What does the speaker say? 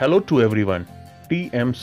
Hello to everyone. TM